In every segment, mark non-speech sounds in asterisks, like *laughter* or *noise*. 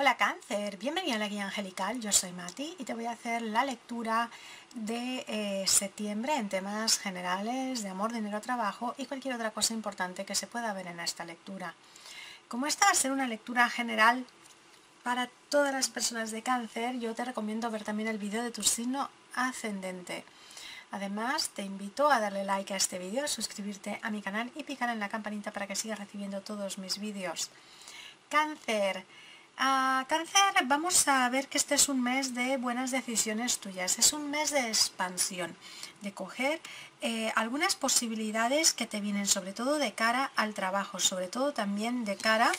Hola cáncer, bienvenido a la guía angelical, yo soy Mati y te voy a hacer la lectura de eh, septiembre en temas generales de amor, dinero, trabajo y cualquier otra cosa importante que se pueda ver en esta lectura. Como esta va a ser una lectura general para todas las personas de cáncer, yo te recomiendo ver también el vídeo de tu signo ascendente. Además, te invito a darle like a este vídeo, suscribirte a mi canal y picar en la campanita para que sigas recibiendo todos mis vídeos. Cáncer, a cáncer, vamos a ver que este es un mes de buenas decisiones tuyas, es un mes de expansión, de coger eh, algunas posibilidades que te vienen sobre todo de cara al trabajo, sobre todo también de cara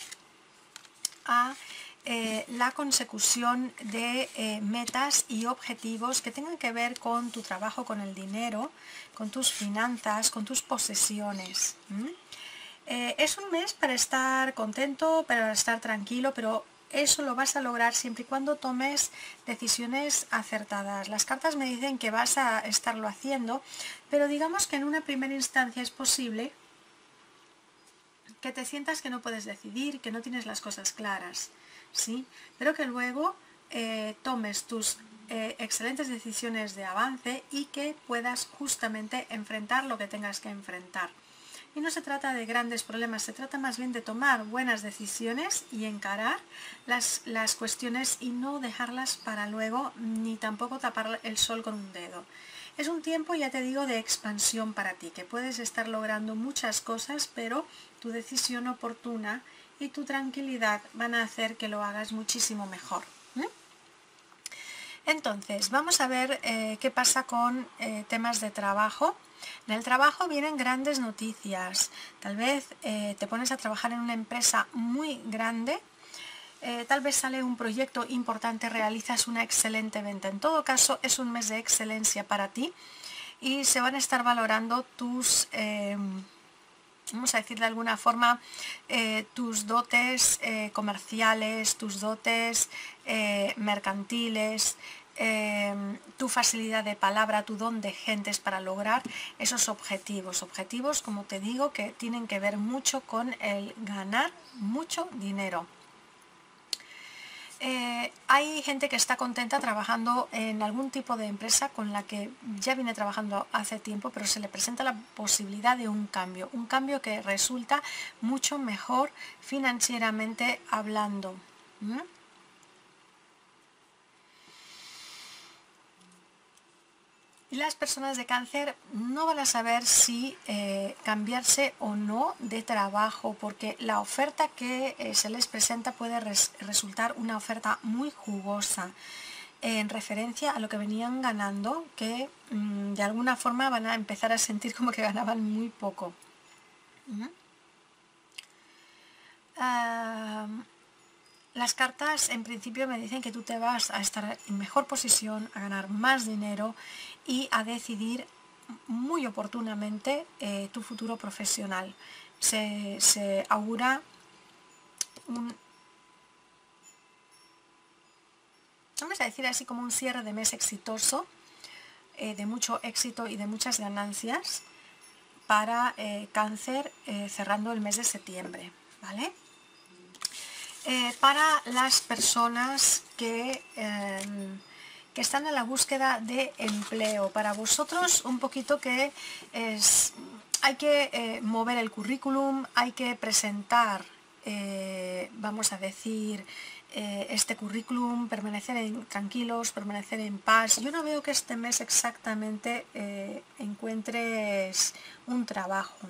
a eh, la consecución de eh, metas y objetivos que tengan que ver con tu trabajo, con el dinero, con tus finanzas, con tus posesiones. es un mes para estar contento, para estar tranquilo, pero eso lo vas a lograr siempre y cuando tomes decisiones acertadas. Las cartas me dicen que vas a estarlo haciendo, pero digamos que en una primera instancia es posible que te sientas que no puedes decidir, que no tienes las cosas claras, ¿sí? Pero que luego eh, tomes tus eh, excelentes decisiones de avance y que puedas justamente enfrentar lo que tengas que enfrentar. Y no se trata de grandes problemas, se trata más bien de tomar buenas decisiones y encarar las, las cuestiones y no dejarlas para luego, ni tampoco tapar el sol con un dedo. Es un tiempo, ya te digo, de expansión para ti, que puedes estar logrando muchas cosas, pero tu decisión oportuna y tu tranquilidad van a hacer que lo hagas muchísimo mejor. Entonces, vamos a ver eh, qué pasa con eh, temas de trabajo. En el trabajo vienen grandes noticias. Tal vez eh, te pones a trabajar en una empresa muy grande, tal vez sale un proyecto importante, realizas una excelente venta. En todo caso, es un mes de excelencia para ti y se van a estar valorando tus vamos a decir de alguna forma, tus dotes comerciales, tus dotes mercantiles, Em, tu facilidad de palabra, tu don de gentes para lograr esos objetivos. Objetivos, como te digo, que tienen que ver mucho con el ganar mucho dinero. Eh, hay gente que está contenta trabajando en algún tipo de empresa con la que ya viene trabajando hace tiempo, pero se le presenta la posibilidad de un cambio, un cambio que resulta mucho mejor financieramente hablando. Las personas de cáncer no van a saber si eh, cambiarse o no de trabajo, porque la oferta que eh, se les presenta puede resultar una oferta muy jugosa en referencia a lo que venían ganando, que mm, de alguna forma van a empezar a sentir como que ganaban muy poco. Las cartas en principio me dicen que tú te vas a estar en mejor posición, a ganar más dinero y a decidir muy oportunamente eh, tu futuro profesional. Se, augura un, vamos a decir así como un cierre de mes exitoso, eh, de mucho éxito y de muchas ganancias para eh, cáncer cerrando el mes de septiembre. ¿vale? Eh, para las personas que, em, que, están en la búsqueda de empleo. Para vosotros un poquito que es, hay que eh, mover el currículum, hay que presentar, eh, vamos a decir, este currículum, permanecer tranquilos, permanecer en paz. Yo no veo que este mes exactamente encuentres un trabajo.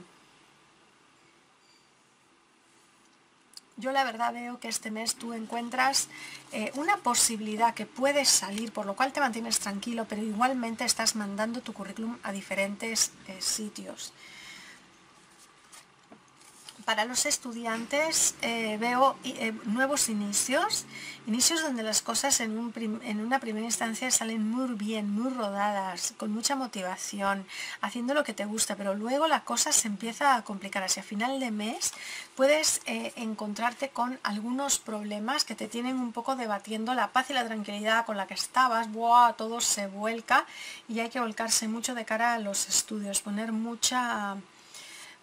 Yo la verdad veo que este mes tú encuentras eh, una posibilidad que puedes salir, por lo cual te mantienes tranquilo, pero igualmente estás mandando tu currículum a diferentes eh, sitios para los estudiantes eh, veo eh, nuevos inicios, inicios donde las cosas en, una primera instancia salen muy bien, muy rodadas, con mucha motivación, haciendo lo que te gusta, pero luego la cosa se empieza a complicar. Hacia final de mes puedes eh, encontrarte con algunos problemas que te tienen un poco debatiendo la paz y la tranquilidad con la que estabas, ¡buah! todo se vuelca y hay que volcarse mucho de cara a los estudios, poner mucha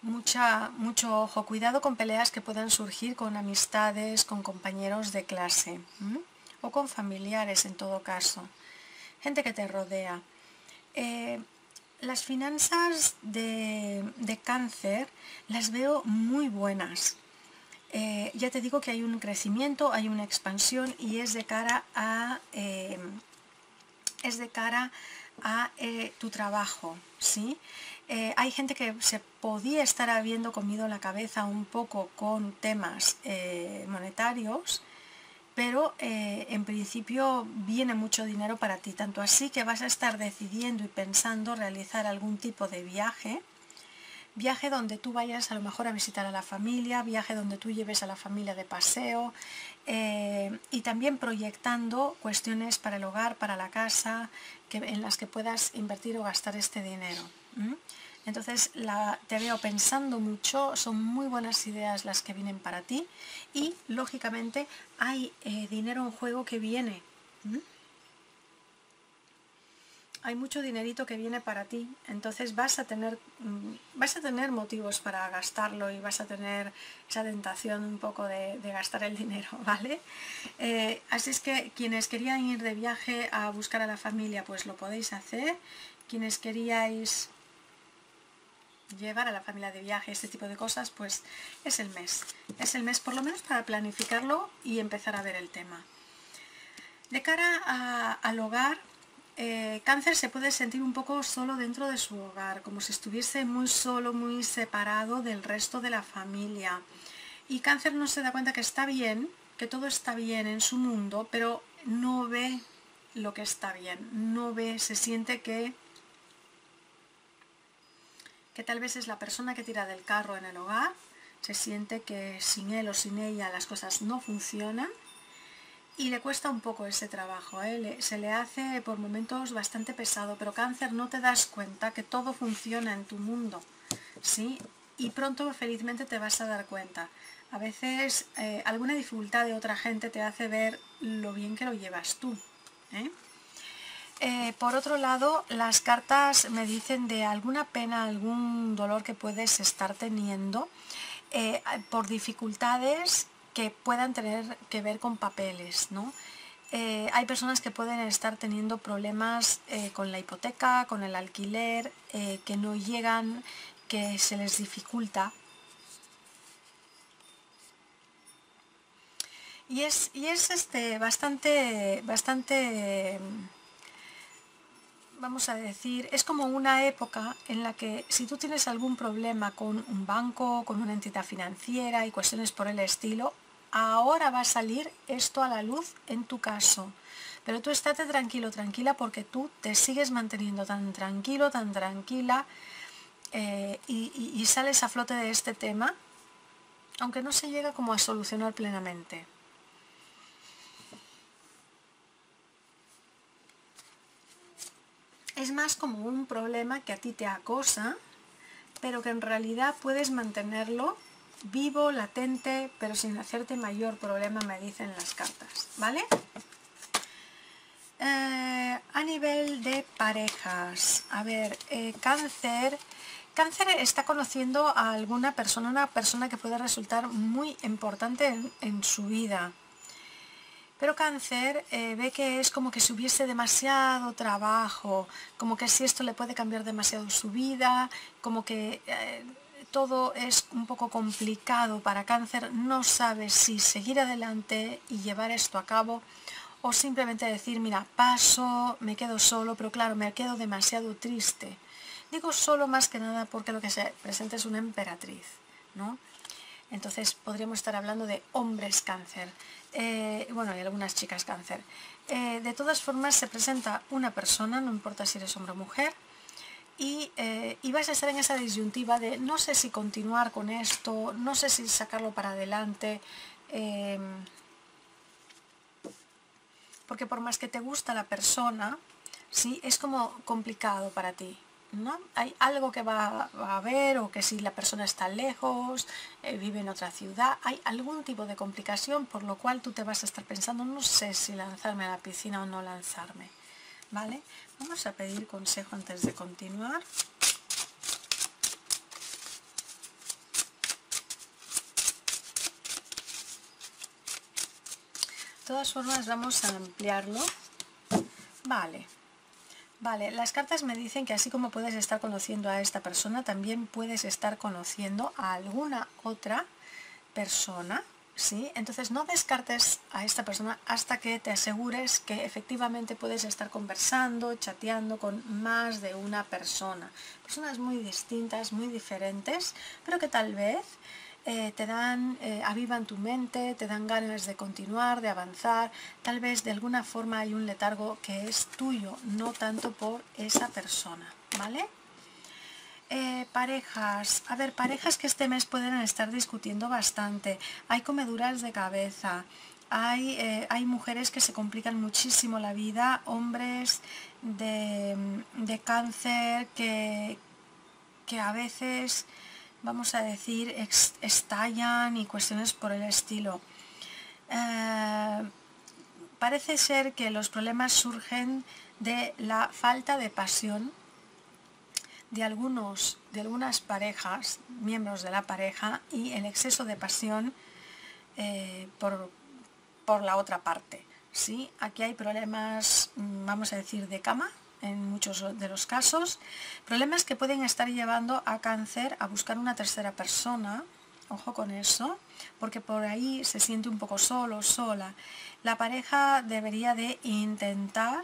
mucha, mucho ojo, cuidado con peleas que puedan surgir con amistades, con compañeros de clase o con familiares en todo caso, gente que te rodea. Eh, las finanzas de, cáncer las veo muy buenas. Eh, ya te digo que hay un crecimiento, hay una expansión y es de cara a, eh, es de cara a tu trabajo, ¿sí? hay gente que se podía estar habiendo comido la cabeza un poco con temas monetarios pero eh, en principio viene mucho dinero para ti, tanto así que vas a estar decidiendo y pensando realizar algún tipo de viaje, viaje donde tú vayas a lo mejor a visitar a la familia, viaje donde tú lleves a la familia de paseo eh, y también proyectando cuestiones para el hogar, para la casa, en las que puedas invertir o gastar este dinero. Entonces te veo pensando mucho, son muy buenas ideas las que vienen para ti y lógicamente hay eh, dinero en juego que viene. Hay mucho dinerito que viene para ti, entonces vas a tener mm, vas a tener motivos para gastarlo y vas a tener esa tentación un poco de, gastar el dinero, *laughs* ¿vale? Eh, así es que quienes querían ir de viaje a buscar a la familia, pues lo podéis hacer. Quienes queríais llevar a la familia de viaje, este tipo de cosas, pues es el mes. Es el mes por lo menos para planificarlo y empezar a ver el tema. De cara al hogar, eh, cáncer se puede sentir un poco solo dentro de su hogar, como si estuviese muy solo, muy separado del resto de la familia. Y cáncer no se da cuenta que está bien, que todo está bien en su mundo, pero no ve lo que está bien, no ve, se siente que que tal vez es la persona que tira del carro en el hogar, se siente que sin él o sin ella las cosas no funcionan y le cuesta un poco ese trabajo, ¿eh? se le hace por momentos bastante pesado, pero cáncer no te das cuenta que todo funciona en tu mundo, ¿sí? Y pronto felizmente te vas a dar cuenta. A veces eh, alguna dificultad de otra gente te hace ver lo bien que lo llevas tú. ¿eh? Eh, por otro lado, las cartas me dicen de alguna pena, algún dolor que puedes estar teniendo por dificultades que puedan tener que ver con papeles, ¿no? Eh, hay personas que pueden estar teniendo problemas con la hipoteca, con el alquiler, que no llegan, que se les dificulta. Y es, y es este, bastante, bastante vamos a decir, es como una época en la que si tú tienes algún problema con un banco, con una entidad financiera y cuestiones por el estilo, ahora va a salir esto a la luz en tu caso. Pero tú estate tranquilo, tranquila, porque tú te sigues manteniendo tan tranquilo, tan tranquila eh, y, y sales a flote de este tema, aunque no se llega como a solucionar plenamente. es más como un problema que a ti te acosa, pero que en realidad puedes mantenerlo vivo, latente, pero sin hacerte mayor problema, me dicen las cartas, ¿vale? Eh, a nivel de parejas, a ver, eh, cáncer, cáncer está conociendo a alguna persona, una persona que puede resultar muy importante en su vida, pero cáncer eh, ve que es como que si hubiese demasiado trabajo, como que si esto le puede cambiar demasiado su vida, como que todo es un poco complicado para cáncer, no sabe si seguir adelante y llevar esto a cabo o simplemente decir, mira, paso, me quedo solo, pero claro, me quedo demasiado triste. Digo solo más que nada porque lo que se presenta es una emperatriz, ¿no? Entonces podríamos estar hablando de hombres cáncer. Eh, bueno, hay algunas chicas cáncer. Eh, de todas formas se presenta una persona, no importa si eres hombre o mujer, y, eh, a estar en esa disyuntiva de no sé si continuar con esto, no sé si sacarlo para adelante, porque por más que te gusta la persona, ¿sí? es como complicado para ti. ¿no? Hay algo que va a haber o que si la persona está lejos, eh, vive en otra ciudad, hay algún tipo de complicación por lo cual tú te vas a estar pensando, no sé si lanzarme a la piscina o no lanzarme. ¿vale? Vamos a pedir consejo antes de continuar. De todas formas vamos a ampliarlo. Vale. Vale, las cartas me dicen que así como puedes estar conociendo a esta persona, también puedes estar conociendo a alguna otra persona, entonces no descartes a esta persona hasta que te asegures que efectivamente puedes estar conversando, chateando con más de una persona. Personas muy distintas, muy diferentes, pero que tal vez eh, te dan, eh, avivan tu mente, te dan ganas de continuar, de avanzar, tal vez de alguna forma hay un letargo que es tuyo, no tanto por esa persona, ¿vale? Eh, parejas, a ver, parejas que este mes pueden estar discutiendo bastante, hay comeduras de cabeza, hay, hay, mujeres que se complican muchísimo la vida, hombres de, de cáncer que, que, a veces vamos a decir, estallan y cuestiones por el estilo. Eh, parece ser que los problemas surgen de la falta de pasión de algunos de algunas parejas miembros de la pareja y el exceso de pasión eh, por, por, la otra parte ¿sí? aquí hay problemas mm, vamos a decir de cama en muchos de los casos, problemas que pueden estar llevando a cáncer a buscar una tercera persona, ojo con eso, porque por ahí se siente un poco solo, sola. La pareja debería de intentar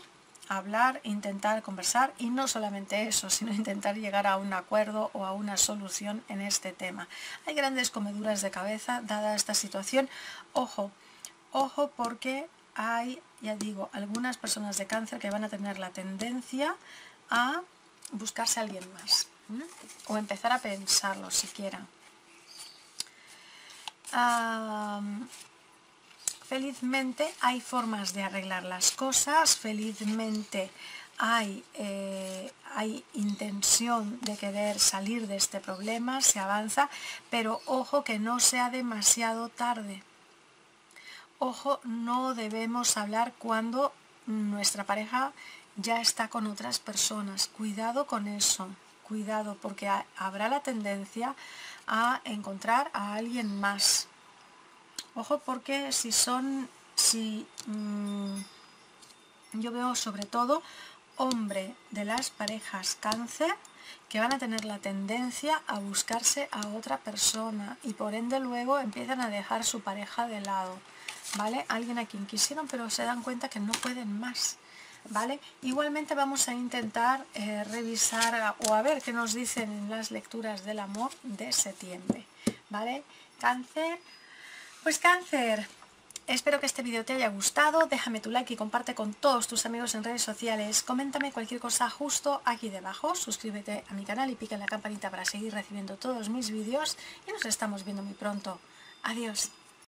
hablar, intentar conversar y no solamente eso, sino intentar llegar a un acuerdo o a una solución en este tema. Hay grandes comeduras de cabeza dada esta situación. Ojo, ojo porque hay, ya digo, algunas personas de cáncer que van a tener la tendencia a buscarse a alguien más o empezar a pensarlo siquiera. Felizmente hay formas de arreglar las cosas, felizmente hay, eh, hay intención de querer salir de este problema, se avanza, pero ojo que no sea demasiado tarde Ojo, no debemos hablar cuando nuestra pareja ya está con otras personas. Cuidado con eso, cuidado, porque habrá la tendencia a encontrar a alguien más. Ojo, porque si son, si mm, yo veo sobre todo hombre de las parejas cáncer que van a tener la tendencia a buscarse a otra persona y por ende luego empiezan a dejar su pareja de lado. ¿vale? Alguien a quien quisieron, pero se dan cuenta que no pueden más, ¿vale? Igualmente vamos a intentar eh, revisar o a ver qué nos dicen en las lecturas del amor de septiembre, ¿vale? Cáncer, pues cáncer, Espero que este vídeo te haya gustado, déjame tu like y comparte con todos tus amigos en redes sociales, coméntame cualquier cosa justo aquí debajo, suscríbete a mi canal y pica en la campanita para seguir recibiendo todos mis vídeos y nos estamos viendo muy pronto. Adiós.